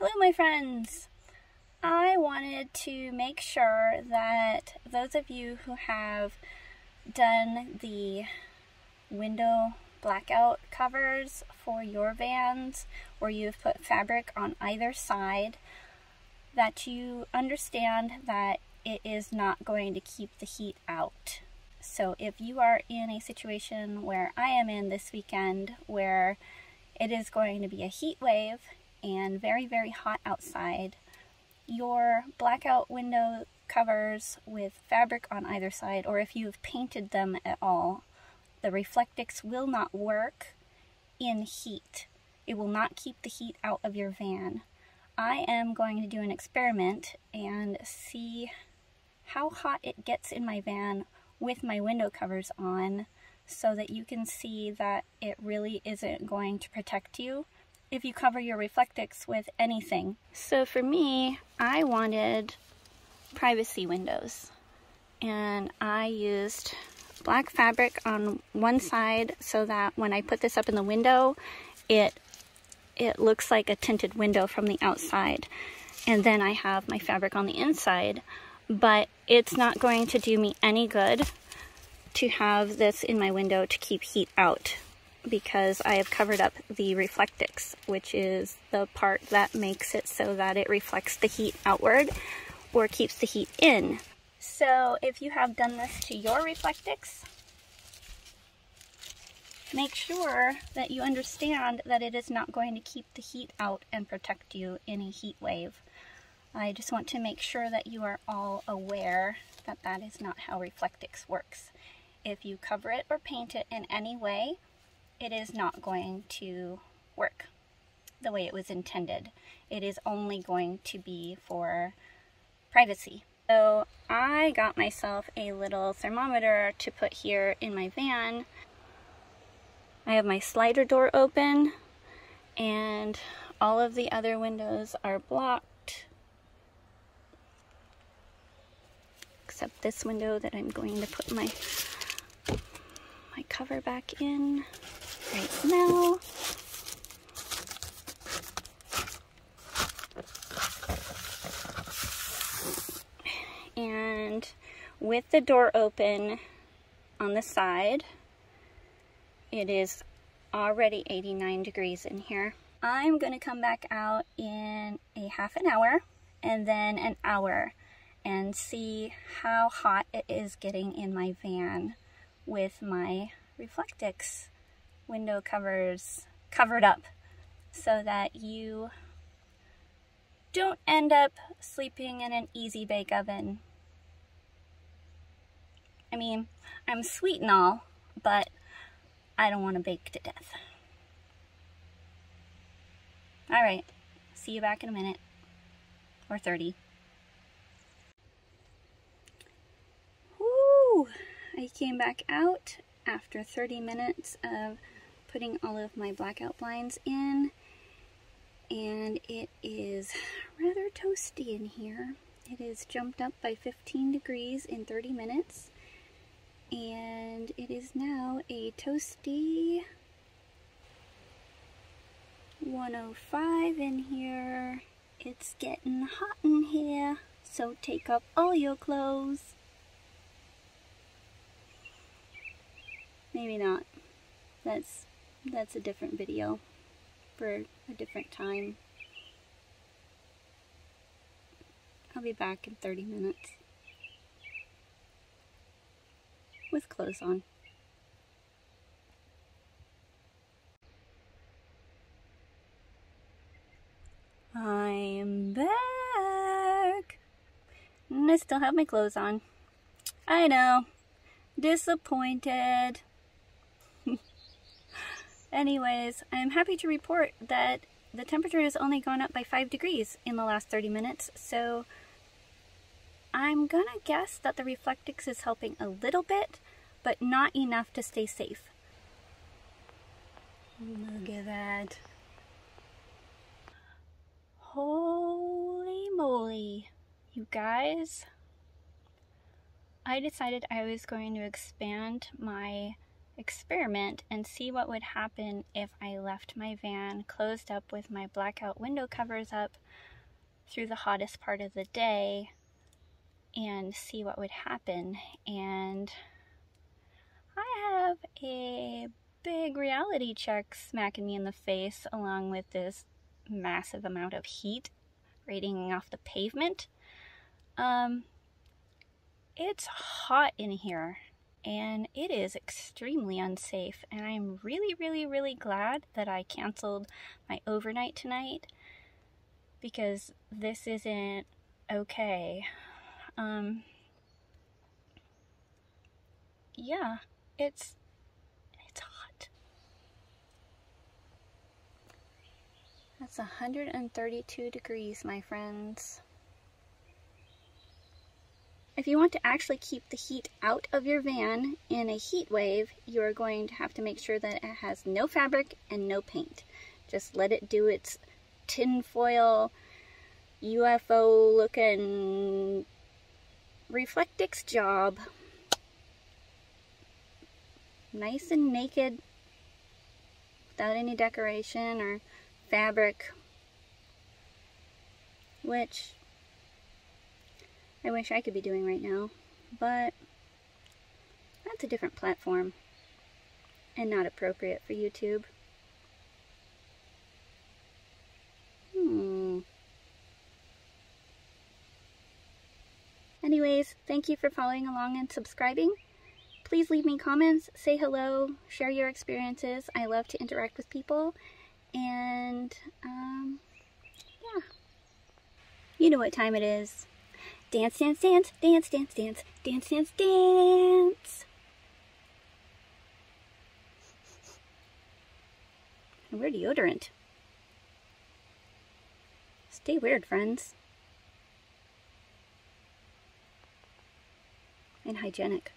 Hello my friends! I wanted to make sure that those of you who have done the window blackout covers for your vans where you've put fabric on either side that you understand that it is not going to keep the heat out. So if you are in a situation where I am in this weekend where it is going to be a heat wave and very, very hot outside, your blackout window covers with fabric on either side, or if you've painted them at all, the Reflectix will not work in heat. It will not keep the heat out of your van. I am going to do an experiment and see how hot it gets in my van with my window covers on so that you can see that it really isn't going to protect you if you cover your Reflectix with anything. So for me, I wanted privacy windows and I used black fabric on one side so that when I put this up in the window, it it looks like a tinted window from the outside. And then I have my fabric on the inside, but it's not going to do me any good to have this in my window to keep heat out because I have covered up the Reflectix, which is the part that makes it so that it reflects the heat outward or keeps the heat in. So if you have done this to your Reflectix, make sure that you understand that it is not going to keep the heat out and protect you in a heat wave. I just want to make sure that you are all aware that that is not how Reflectix works. If you cover it or paint it in any way, it is not going to work the way it was intended. It is only going to be for privacy. So I got myself a little thermometer to put here in my van. I have my slider door open and all of the other windows are blocked except this window that I'm going to put my my cover back in right now. And with the door open on the side, it is already 89 degrees in here. I'm going to come back out in a half an hour and then an hour and see how hot it is getting in my van with my Reflectix window covers covered up so that you don't end up sleeping in an easy bake oven. I mean, I'm sweet and all, but I don't want to bake to death. All right, see you back in a minute, or 30. Woo! I came back out after 30 minutes of putting all of my blackout blinds in and it is rather toasty in here. It is jumped up by 15 degrees in 30 minutes and it is now a toasty 105 in here. It's getting hot in here, so take off all your clothes. Maybe not. That's that's a different video for a different time. I'll be back in 30 minutes with clothes on. I'm back! And I still have my clothes on. I know. Disappointed. Anyways, I'm happy to report that the temperature has only gone up by 5 degrees in the last 30 minutes, so I'm gonna guess that the Reflectix is helping a little bit, but not enough to stay safe. Look at that. Holy moly, you guys. I decided I was going to expand my experiment and see what would happen if I left my van closed up with my blackout window covers up through the hottest part of the day and see what would happen. And I have a big reality check smacking me in the face along with this massive amount of heat radiating off the pavement. Um, it's hot in here and it is extremely unsafe and I'm really really really glad that I canceled my overnight tonight because this isn't okay. Um, yeah, it's it's hot. That's 132 degrees, my friends. If you want to actually keep the heat out of your van in a heat wave, you are going to have to make sure that it has no fabric and no paint. Just let it do its tinfoil UFO looking Reflectix job. Nice and naked without any decoration or fabric which I wish I could be doing right now, but that's a different platform and not appropriate for YouTube. Hmm. Anyways, thank you for following along and subscribing. Please leave me comments, say hello, share your experiences. I love to interact with people. And, um, yeah. You know what time it is. Dance, dance, dance, dance, dance, dance, dance, dance, dance. And wear deodorant. Stay weird, friends. And hygienic.